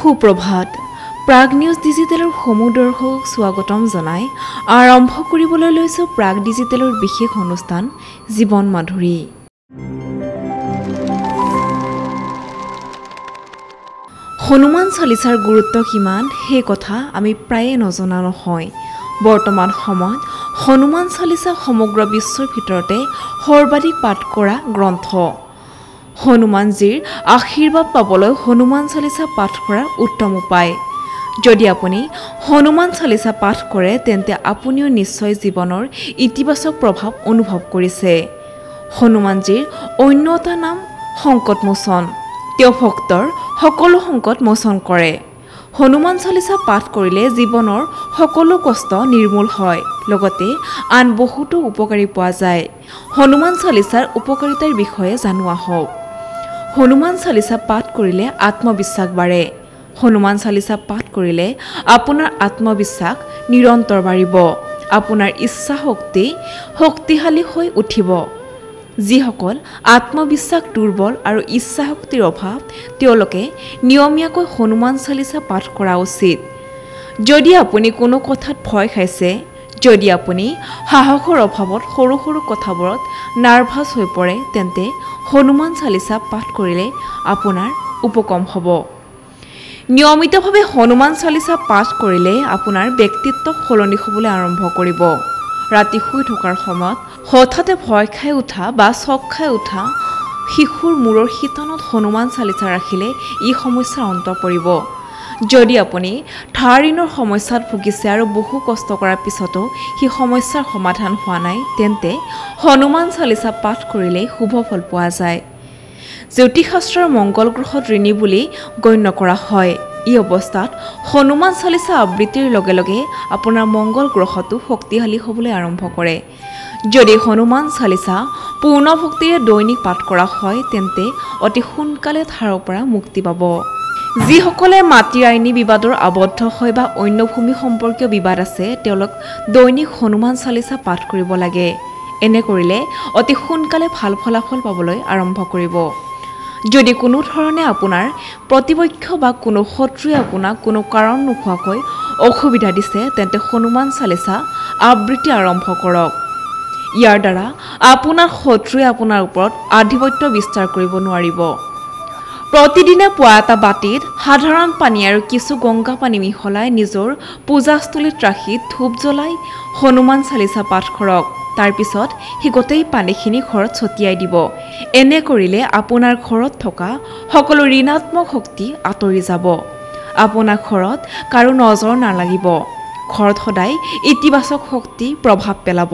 সুপ্ৰভাত। Prag news ডিজিটেলৰ সমূহ দৰ্শকক স্বাগতম জনাই। আৰম্ভ কৰিবলৈ লৈছোঁ প্ৰাগ ডিজিটেলৰ বিশেষ অনুষ্ঠান জীৱন মাধুৰী। হনুমান চালিচাৰ গুৰুত্ব কিমান সেই কথা আমি প্ৰায়ে নজনা নহয়। বৰ্তমান সময়ত হনুমান চালিচা সমগ্ৰ বিশ্বৰ ভিতৰতে সৰ্বাধিক পাঠ কৰা গ্ৰন্থ। হনুমানজীৰ আশীৰ্বাদ পাবলৈ হনুমান চালিচা পাঠ কৰাৰ উত্তম উপায়। যদি আপুনি হনুমান চালিচা পাঠ কৰে তেন্তে আপুনিও নিশ্চয় জীৱনৰ ইতিবাচক প্ৰভাৱ অনুভৱ কৰিছে। হনুমানজীৰ অন্য এটা নাম সংকটমোচন তেওঁ ভক্তৰ সকলো সংকট মোচন কৰে। হনুমান চালিচা পাঠ কৰিলে জীৱনৰ সকলো কষ্ট নিৰ্মূল হয়। লগতে আন বহুতো উপকাৰী পোৱা যায়। হনুমান চালিচাৰ উপকাৰিতাৰ বিষয়ে জানোৱা হওক। হনুমান চালিচা পাঠ কৰিলে আত্মবিশ্বাস বাঢ়ে। হনুমান চালিচা পাঠ কৰিলে আপোনাৰ আত্মবিশ্বাস নিৰন্তৰ বাঢ়িব। আপোনাৰ ইচ্ছা শক্তি শক্তিশালী হৈ উঠিব। যিসকল আত্মবিশ্বাস দুৰ্বল আৰু ইচ্ছা শক্তিৰ অভাৱ তেওঁলোকে নিয়মীয়াকৈ হনুমান চালিচা পাঠ কৰা উচিত। যদি আপুনি কোনো কথাত ভয় খাইছে যদি আপুনি সাহসৰ অভাৱত সৰু সৰু কথাবোৰত নাৰ্ভাছ হৈ পৰে তেন্তে হনুমান চালিচা পাঠ কৰিলে আপোনাৰ উপকম হ'ব। নিয়মিতভাৱে হনুমান চালিচা পাঠ কৰিলে আপোনাৰ ব্যক্তিত্ব সলনি হ'বলৈ আৰম্ভ কৰিব। ৰাতি শুই থকাৰ সময়ত হঠাতে ভয় খাই উঠা বা চক খাই উঠা শিশুৰ মূৰৰ শীতনত হনুমান চালিচা ৰাখিলে ই সমস্যাৰ অন্ত পৰিব। যদি আপুনি থাৰিনৰ সমস্যাত ভুগিছে আৰু বহু কষ্ট কৰাৰ পিছতো সেই সমস্যাৰ সমাধান হোৱা নাই তেন্তে হনুমান চালিচা পাঠ কৰিলেই শুভ ফল পোৱা যায়। জ্যোতিষশাস্ত্ৰৰ মংগল গ্ৰহত ঋণী বুলি গণ্য কৰা হয়। এই অৱস্থাত হনুমান চালিচা আবৃত্তিৰ লগে লগে আপোনাৰ মংগল গ্ৰহটো শক্তিশালী হ'বলৈ আৰম্ভ কৰে। যদি হনুমান চালিচা পূৰ্ণ ভক্তিৰে দৈনিক পাঠ কৰা হয় তেন্তে অতি সোনকালে ধাৰৰ পৰা মুক্তি পাব। যিসকলে মাটিৰ আইনী বিবাদৰ আবদ্ধ হয় বা অন্য ভূমি সম্পৰ্কীয় বিবাদ আছে তেওঁলোক দৈনিক হনুমান চালিচা পাঠ কৰিব লাগে। এনে কৰিলে অতি সোনকালে ভাল ফলাফল পাবলৈ আৰম্ভ কৰিব। যদি কোনো ধৰণে আপোনাৰ প্ৰতিপক্ষ বা কোনো শত্ৰুৱে আপোনাক কোনো কাৰণ নোহোৱাকৈ অসুবিধা দিছে তেন্তে হনুমান চালিচা আবৃত্তি আৰম্ভ কৰক। ইয়াৰ দ্বাৰা আপোনাৰ শত্ৰুৱে আপোনাৰ ওপৰত আধিপত্য বিস্তাৰ কৰিব নোৱাৰিব। প্ৰতিদিনে পুৱা এটা বাতিত সাধাৰণ পানী আৰু কিছু গংগা পানী মিহলাই নিজৰ পূজাস্থলীত ৰাখি ধূপ জ্বলাই হনুমান চালিচা পাঠ কৰক। তাৰপিছত সেই গোটেই পানীখিনি ঘৰত ছটিয়াই দিব। এনে কৰিলে আপোনাৰ ঘৰত থকা সকলো ঋণাত্মক শক্তি আঁতৰি যাব। আপোনাৰ ঘৰত কাৰো নজৰ নালাগিব। ঘৰত সদায় ইতিবাচক শক্তি প্ৰভাৱ পেলাব।